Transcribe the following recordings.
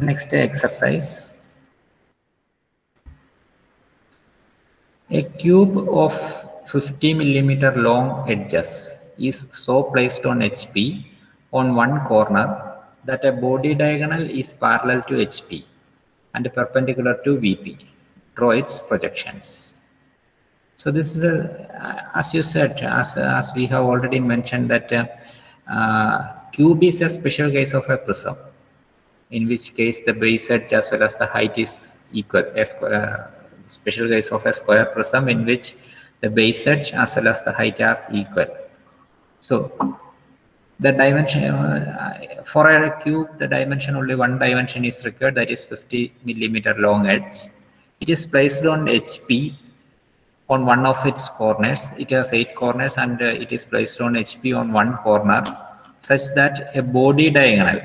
next exercise. A cube of 50 millimeter long edges is so placed on HP on one corner that a body diagonal is parallel to HP and perpendicular to VP. Draw its projections. So this is a, as you said, as, as we have already mentioned that uh, uh, cube is a special case of a prism, in which case the base edge as well as the height is equal. Square, uh, special case of a square prism in which the base edge as well as the height are equal. So the dimension uh, for a cube, the dimension only one dimension is required, that is 50 millimeter long edge. It is placed on HP on one of its corners. It has eight corners and uh, it is placed on HP on one corner such that a body diagonal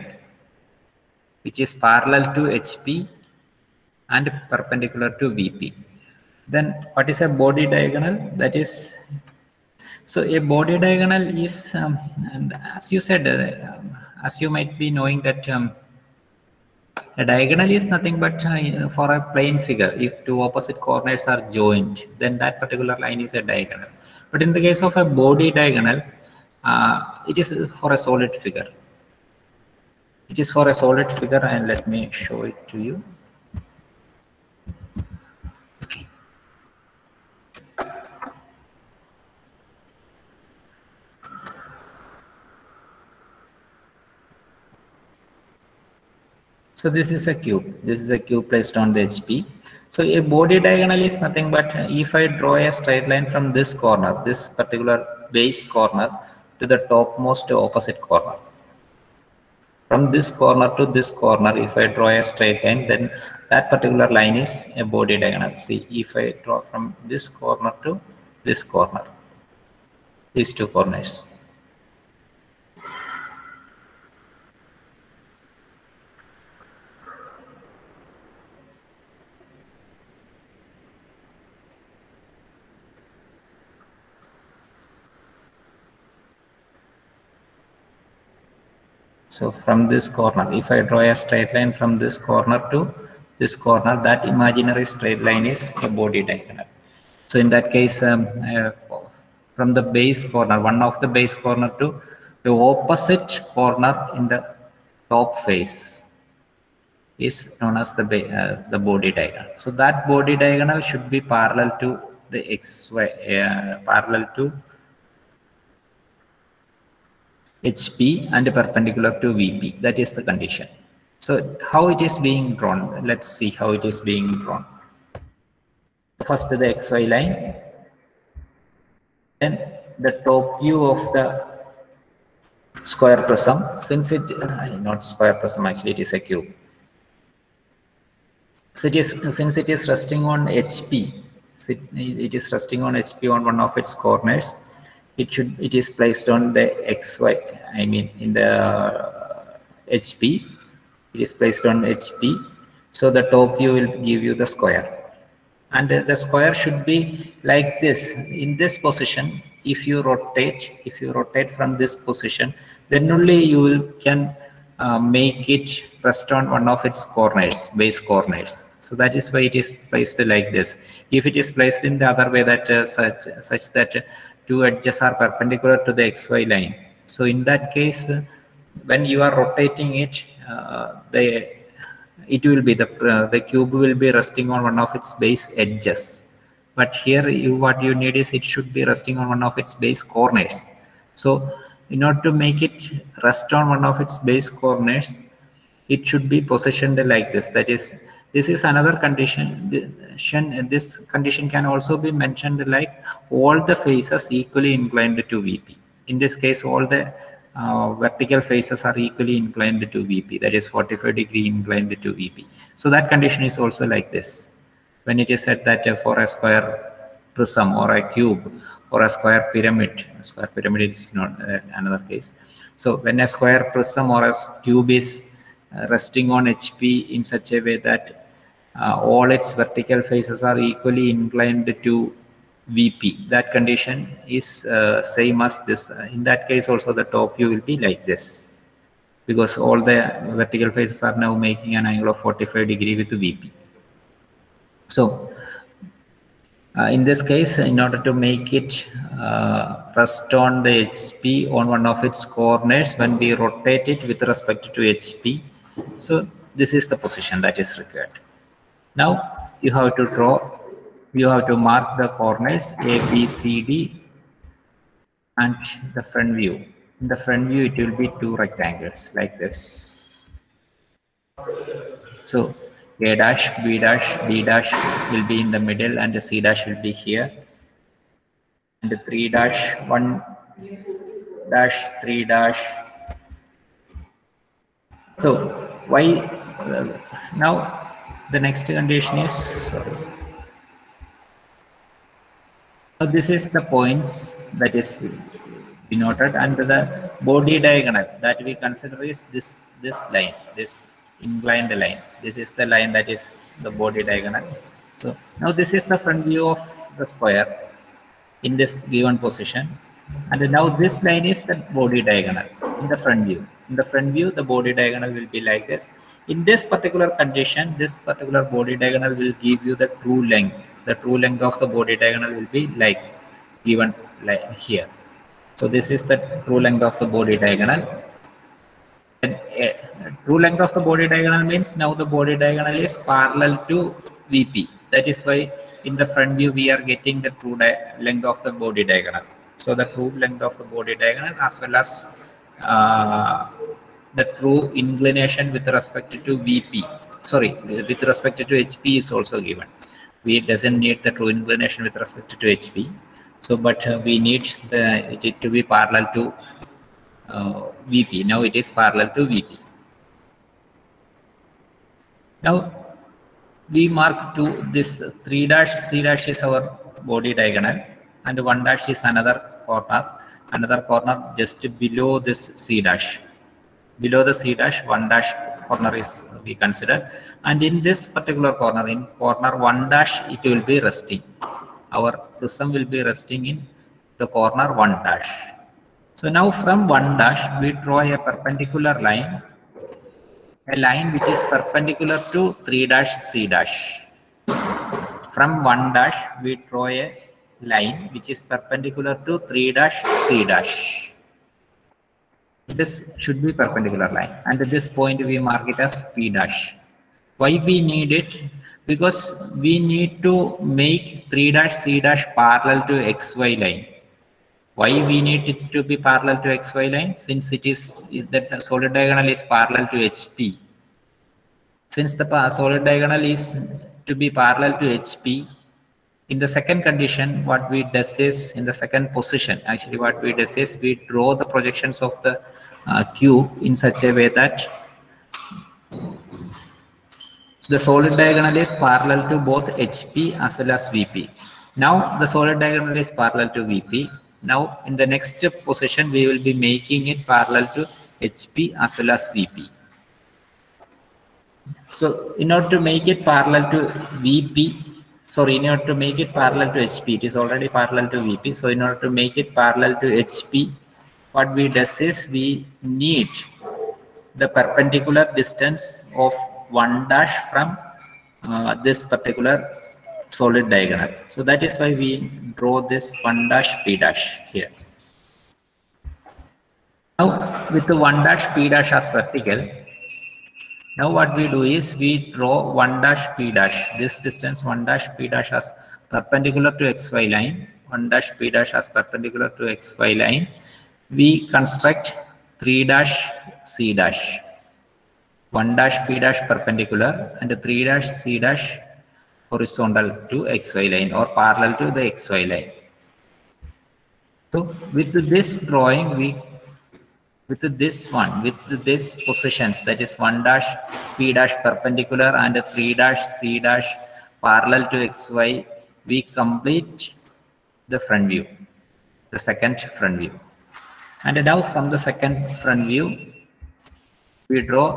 which is parallel to HP and perpendicular to VP. Then what is a body diagonal? That is, so a body diagonal is, um, and as you said, uh, um, as you might be knowing that um, a diagonal is nothing but uh, for a plane figure. If two opposite corners are joined, then that particular line is a diagonal. But in the case of a body diagonal, uh, it is for a solid figure. It is for a solid figure and let me show it to you. So this is a cube. This is a cube placed on the HP. So a body diagonal is nothing but if I draw a straight line from this corner, this particular base corner to the topmost opposite corner. From this corner to this corner, if I draw a straight line, then that particular line is a body diagonal. See, if I draw from this corner to this corner, these two corners. So from this corner, if I draw a straight line from this corner to this corner, that imaginary straight line is the body diagonal. So in that case, um, uh, from the base corner, one of the base corner to the opposite corner in the top face is known as the uh, the body diagonal. So that body diagonal should be parallel to the x y uh, parallel to HP and perpendicular to VP. That is the condition. So how it is being drawn? Let's see how it is being drawn. First the XY line, then the top view of the square prism. Since it uh, not square prism, actually it is a cube. So it is since it is resting on HP, it is resting on HP on one of its corners it should it is placed on the xy i mean in the hp it is placed on hp so the top view will give you the square. And the square should be like this. In this position if you rotate if you rotate from this position then only you will can uh, make it rest on one of its corners base corners. So that is why it is placed like this. If it is placed in the other way that uh, such such that two edges are perpendicular to the xy line. So in that case, when you are rotating it, uh, the it will be the uh, the cube will be resting on one of its base edges. But here, you what you need is it should be resting on one of its base corners. So in order to make it rest on one of its base corners, it should be positioned like this. That is, this is another condition this condition can also be mentioned like all the faces equally inclined to vp in this case all the uh, vertical faces are equally inclined to vp that is 45 degree inclined to vp so that condition is also like this. When it is said that uh, for a square prism or a cube or a square pyramid a square pyramid is not uh, another case. So when a square prism or a cube is uh, resting on hp in such a way that uh, all its vertical faces are equally inclined to VP. That condition is uh, same as this. Uh, in that case also the top view will be like this. because all the vertical faces are now making an angle of 45 degree with VP. So uh, in this case, in order to make it uh, rest on the HP on one of its corners when we rotate it with respect to HP, so this is the position that is required. Now you have to draw, you have to mark the corners A, B, C, D and the front view. In the front view, it will be two rectangles like this. So A dash, B dash, D dash will be in the middle and the C dash will be here. And the 3 dash, 1 dash, 3 dash. So why uh, now the next condition is sorry. So this is the points that is denoted under the body diagonal that we consider is this this line this inclined line. This is the line that is the body diagonal. So now this is the front view of the square in this given position. And now this line is the body diagonal in the front view. In the front view the body diagonal will be like this in this particular condition this particular body diagonal will give you the true length. The true length of the body diagonal will be like given like here. So this is the true length of the body diagonal. And, uh, true length of the body diagonal means now the body diagonal is parallel to vp that is why in the front view we are getting the true length of the body diagonal. So the true length of the body diagonal as well as uh, the true inclination with respect to VP. Sorry, with respect to HP is also given. We doesn't need the true inclination with respect to HP. So, but uh, we need the it to be parallel to uh, VP. Now it is parallel to VP. Now we mark to this 3 dash C dash is our body diagonal and 1 dash is another corner another corner just below this C dash. Below the C dash, 1 dash corner is we consider. And in this particular corner, in corner 1 dash, it will be resting. Our prism will be resting in the corner 1 dash. So now from 1 dash, we draw a perpendicular line, a line which is perpendicular to 3 dash C dash. From 1 dash, we draw a line which is perpendicular to 3 dash C dash. This should be perpendicular line and at this point we mark it as P dash. Why we need it? Because we need to make 3 dash C dash parallel to XY line. Why we need it to be parallel to XY line? Since it is that solid diagonal is parallel to HP. Since the solid diagonal is to be parallel to HP, in the second condition what we does is in the second position actually what we does is we draw the projections of the uh, cube in such a way that the solid diagonal is parallel to both HP as well as VP. Now the solid diagonal is parallel to VP. Now in the next position we will be making it parallel to HP as well as VP. So in order to make it parallel to VP, sorry, in order to make it parallel to HP, it is already parallel to VP. So in order to make it parallel to HP, what we does is we need the perpendicular distance of 1 dash from uh, this particular solid diagonal. So that is why we draw this 1 dash P dash here. Now with the 1 dash P dash as vertical, now what we do is we draw 1 dash P dash. This distance 1 dash P dash as perpendicular to XY line, 1 dash P dash as perpendicular to XY line. We construct 3 dash C dash. 1 dash P dash perpendicular and 3 dash C dash horizontal to XY line or parallel to the XY line. So with this drawing, we with this one, with this positions, that is 1 dash P dash perpendicular and 3 dash C dash parallel to XY, we complete the front view, the second front view. And now from the second front view, we draw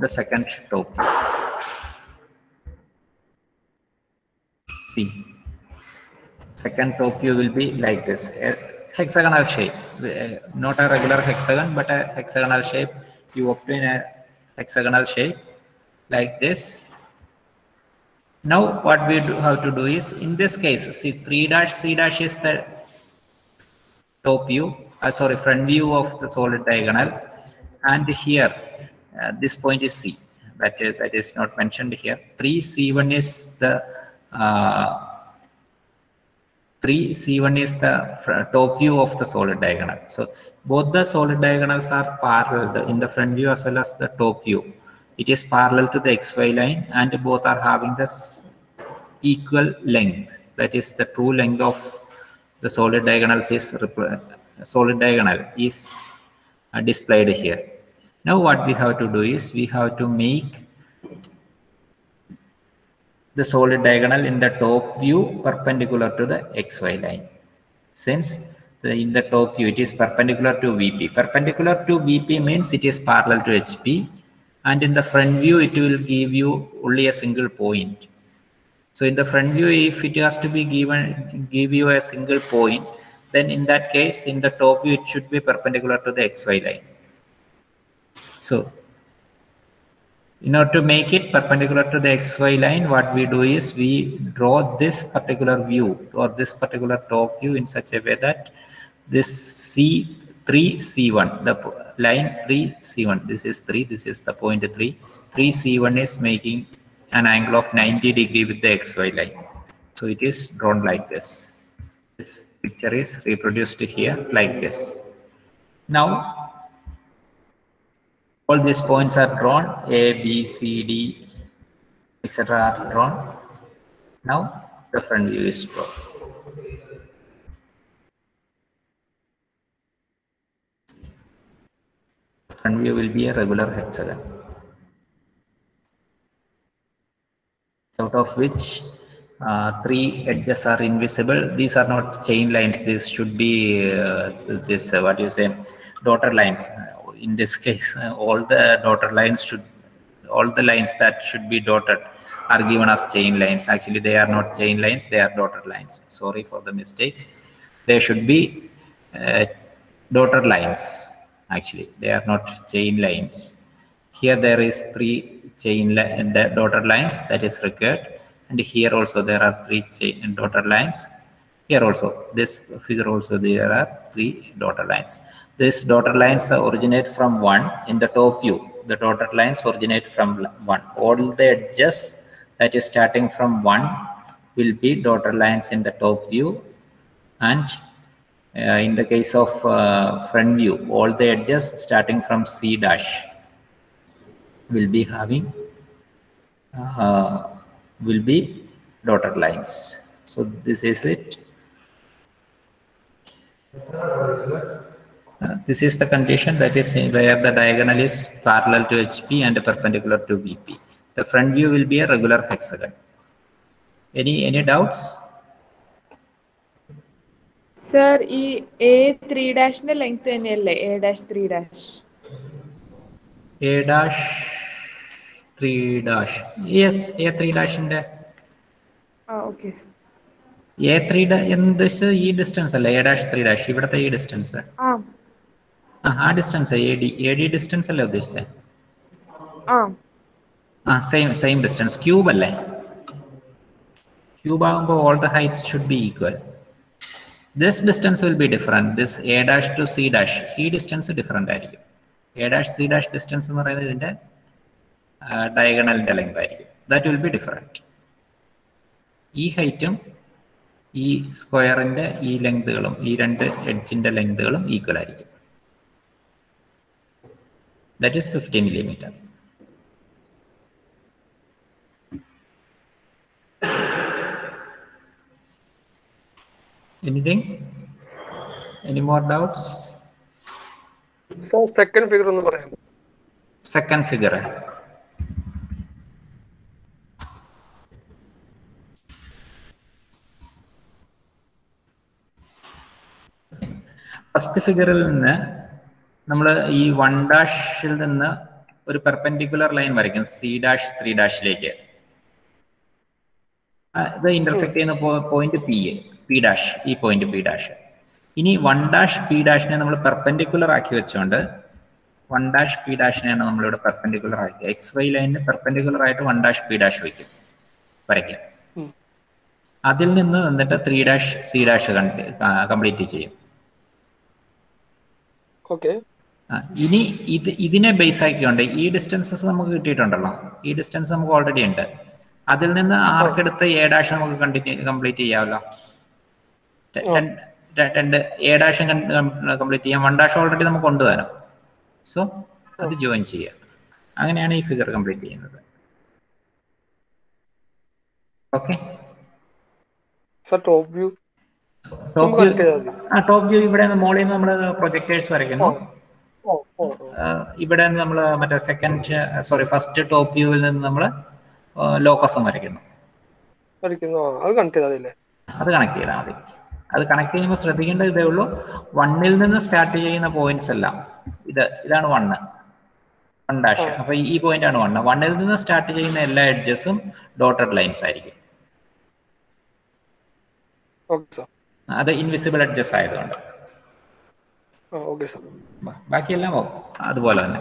the second top view. See, second top view will be like this, hexagonal shape, not a regular hexagon, but a hexagonal shape you obtain a hexagonal shape like this. Now what we do, have to do is, in this case, see 3 dash C dash is the top view, uh, sorry, front view of the solid diagonal. And here, uh, this point is C. That is, that is not mentioned here. 3C1 is the uh, 3C1 is the top view of the solid diagonal. So both the solid diagonals are parallel the, in the front view as well as the top view. It is parallel to the XY line and both are having this equal length. That is the true length of the solid diagonals is solid diagonal is uh, displayed here. Now what we have to do is we have to make the solid diagonal in the top view perpendicular to the xy line. Since the, in the top view it is perpendicular to VP. Perpendicular to VP means it is parallel to HP and in the front view it will give you only a single point. So in the front view if it has to be given give you a single point then in that case in the top view it should be perpendicular to the xy line. So in order to make it perpendicular to the xy line, what we do is we draw this particular view or this particular top view in such a way that this C3C1, the line 3C1, this is 3, this is the point 3, 3C1 is making an angle of 90 degree with the xy line. So it is drawn like this. This picture is reproduced here like this. Now all these points are drawn a b c d etc are drawn. Now the front view is drawn. Front view will be a regular hexagon. Out of which uh, three edges are invisible. These are not chain lines. This should be uh, this uh, what you say dotted lines in this case uh, all the dotted lines should all the lines that should be dotted are given as chain lines. Actually they are not chain lines they are dotted lines. Sorry for the mistake. They should be uh, dotted lines actually. They are not chain lines. Here there is three chain li- the dotted lines that is required. And here also there are three chain and dotted lines. Here also this figure also there are three dotted lines this dotted lines originate from one in the top view. The dotted lines originate from one. All the edges that is starting from one will be dotted lines in the top view and uh, in the case of uh, front view all the edges starting from c dash will be having uh, will be dotted lines. So this is it Uh, this is the condition that is where the diagonal is parallel to HP and perpendicular to VP. The front view will be a regular hexagon. Any any doubts? Sir, e A dash ഡാഷിന്റെ length തന്നെയല്ലേ A dash three dash. A dash, three dash. Yes, A three dash in there. ആ okay A three എന്ത് ഈ distance അല്ലേ A dash three dash ഇവിടുത്തെ ഈ distance ആ distance A D A D distance അല്ലേ ഉദ്ദേശിച്ചത് ആ. സെയിം സെയിം ഡിസ്റ്റൻസ് ക്യൂബ് അല്ലേ? ക്യൂബ് ആകുമ്പോൾ all the heights should be equal this distance will be different this A dash to C dash ഈ distance different ആയിരിക്കും. A dash C dash distance എന്ന് പറയുന്നത് ഇതിന്റെ ഡയഗണലിന്റെ ലെങ്ത് ആയിരിക്കും. ദാറ്റ് വിൽ ബി ഡിഫറെന്റ് ഈ ഹൈറ്റും ഈ സ്ക്വയറിന്റെ ഈ ലെങ്തുകളും ഈ രണ്ട് എഡ്ജിന്റെ ലെങ്തുകളും ഈക്വൽ ആയിരിക്കും. That is fifty millimetre Anything? Any more doubts? Sir second figure ഒന്ന് പറയാം Second figure. ഫസ്റ്റ് ഫിഗറിൽ നിന്ന് നമ്മൾ ഈ വൺ ഡാഷിൽ നിന്ന് ഒരു പെർപെൻഡിക്കുലർ ലൈൻ വരയ്ക്കും. സി ഡാഷ് ത്രീ ഡാഷിലേക്ക് ഇത് ഇന്റർസെക്ട് ചെയ്യുന്ന point P A P dash ഈ പോയിന്റ് പി ഡാഷ് ഇനി വൺ ഡാഷ് പി ഡാഷിനെ നമ്മൾ പെർപെൻഡിക്കുലർ ആക്കി വെച്ചുകൊണ്ട് വൺ ഡാഷ് പി ഡാഷിനെയാണ് നമ്മളിവിടെ പെർപെൻഡിക്കുലർ ആക്കി. എക്സ് വൈ ലൈനിന് പെർപെൻഡിക്കുലർ ആയിട്ട് വൺ ഡാഷ് പി ഡാഷ് വയ്ക്കും. വരയ്ക്കും. അതിൽ നിന്ന് എന്നിട്ട് three dash C dash complete ചെയ്യും. ഓക്കെ ഇനി ഇത് ഇതിനെ ബേസ് ആക്കിക്കൊണ്ട് ഈ ഡിസ്റ്റൻസസ് നമുക്ക് കിട്ടിയിട്ടുണ്ടല്ലോ. ഈ ഡിസ്റ്റൻസ് നമുക്ക് ഓൾറെഡി ഉണ്ട്. അതിൽ നിന്ന് ആർക്കെടുത്ത് എ ഡാഷ് നമുക്ക് കണ്ടിന്യൂ കംപ്ലീറ്റ് ചെയ്യാമല്ലോ. രണ്ട് എ ഡാഷ് കംപ്ലീറ്റ് ചെയ്യാം. വൺ ഡാഷ് ഓൾറെഡി നമുക്ക് കൊണ്ടുവരാം സോ അത് ജോയിൻ ചെയ്യാം. അങ്ങനെയാണ് ഈ ഫിഗർ കംപ്ലീറ്റ് ചെയ്യുന്നത്. ഓക്കെ ടോപ്പ് വ്യൂ ആ ടോപ്പ് വ്യൂ ഇവിടെ മോളിൽ നിന്ന് നമ്മൾ പ്രൊജക്ടേഴ്സ് വരയ്ക്കുന്നു. ഇവിടെ നമ്മൾ മറ്റേ സെക്കൻഡ് സോറി ഫസ്റ്റ് ടോപ്പ് വ്യൂവിൽ നിന്ന് നമ്മൾ ലോക്കസം വരയ്ക്കുന്നു. അത് കണക്ട് ചെയ്താൽ മതി അല്ലേ അത് കണക്ട് ചെയ്താൽ മതി. അത് കണക്ട് ചെയ്യുമ്പോൾ ശ്രദ്ധിക്കേണ്ട ഇതേ ഉള്ളൂ. വണ്ണിൽ നിന്ന് സ്റ്റാർട്ട് ചെയ്യുന്ന പോയിന്റ്സ് എല്ലാം ഇത് ഇതാണ് വണ്ണ് വൺ ഡാഷ് അപ്പൊ ഈ പോയിന്റ് ആണ് വണ്ണ് വണ്ണിൽ നിന്ന് സ്റ്റാർട്ട് ചെയ്യുന്ന എല്ലാ എഡ്ജസും ഡോട്ടഡ് ലൈൻസ് ആയിരിക്കും. അത് ഇൻവിസിബിൾ എഡ്ജസ് ആയതുകൊണ്ട്. ബാക്കിയെല്ലാം അതുപോലെ തന്നെ.